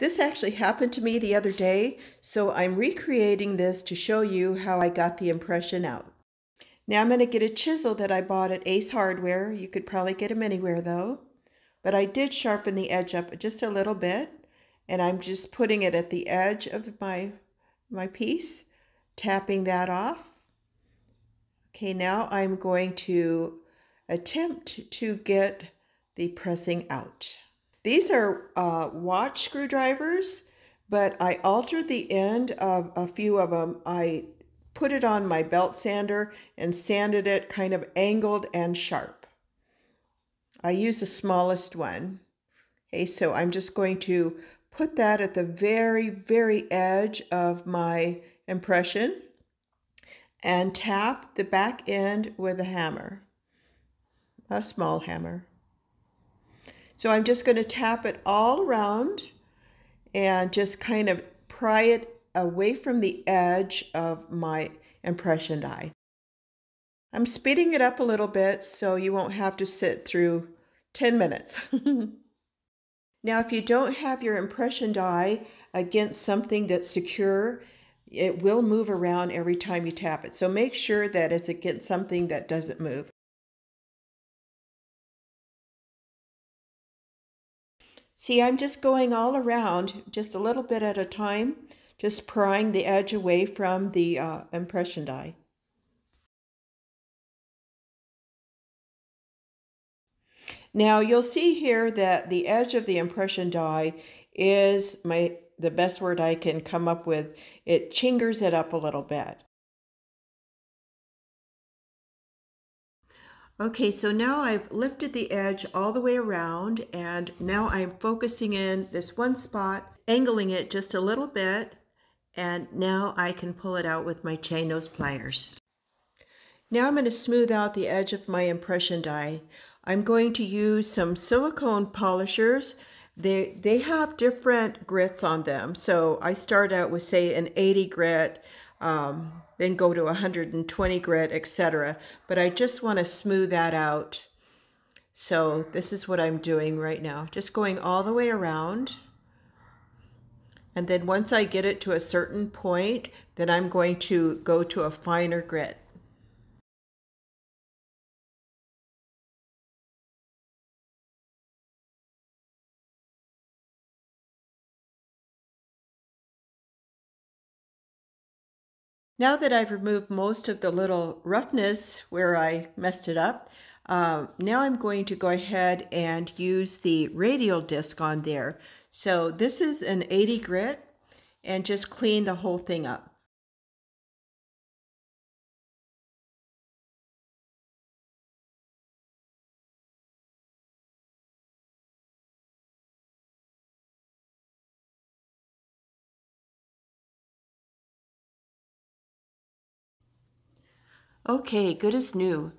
This actually happened to me the other day, so I'm recreating this to show you how I got the impression out. Now I'm going to get a chisel that I bought at Ace Hardware. You could probably get them anywhere though. But I did sharpen the edge up just a little bit. And I'm just putting it at the edge of my, my piece, tapping that off. Okay, now I'm going to attempt to get the pressing out. These are uh, watch screwdrivers, but I altered the end of a few of them. I put it on my belt sander and sanded it kind of angled and sharp. I use the smallest one. Okay, so I'm just going to put that at the very, very edge of my impression and tap the back end with a hammer, a small hammer. So I'm just going to tap it all around and just kind of pry it away from the edge of my impression die. I'm speeding it up a little bit so you won't have to sit through 10 minutes. now, if you don't have your impression die against something that's secure, it will move around every time you tap it. So make sure that it's against something that doesn't move. See, I'm just going all around, just a little bit at a time, just prying the edge away from the uh, impression die. Now you'll see here that the edge of the impression die is my the best word I can come up with. It chingers it up a little bit. Okay, so now I've lifted the edge all the way around and now I'm focusing in this one spot, angling it just a little bit and now I can pull it out with my chain nose pliers. Now I'm going to smooth out the edge of my impression die. I'm going to use some silicone polishers. They, they have different grits on them. So I start out with say an 80 grit, um, then go to 120 grit, etc. But I just want to smooth that out. So this is what I'm doing right now. Just going all the way around. And then once I get it to a certain point, then I'm going to go to a finer grit. Now that I've removed most of the little roughness where I messed it up, uh, now I'm going to go ahead and use the radial disc on there. So this is an 80 grit and just clean the whole thing up. Okay, good as new.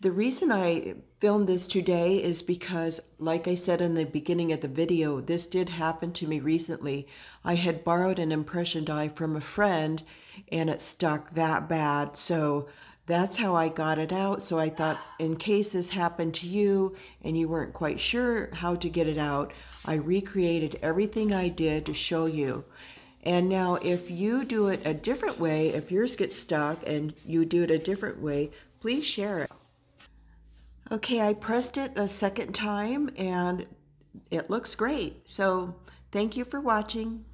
The reason I filmed this today is because, like I said in the beginning of the video, this did happen to me recently. I had borrowed an impression die from a friend and it stuck that bad. So that's how I got it out. So I thought, in case this happened to you and you weren't quite sure how to get it out, I recreated everything I did to show you. And now, if you do it a different way, if yours gets stuck and you do it a different way, please share it. Okay, I pressed it a second time and it looks great. So thank you for watching.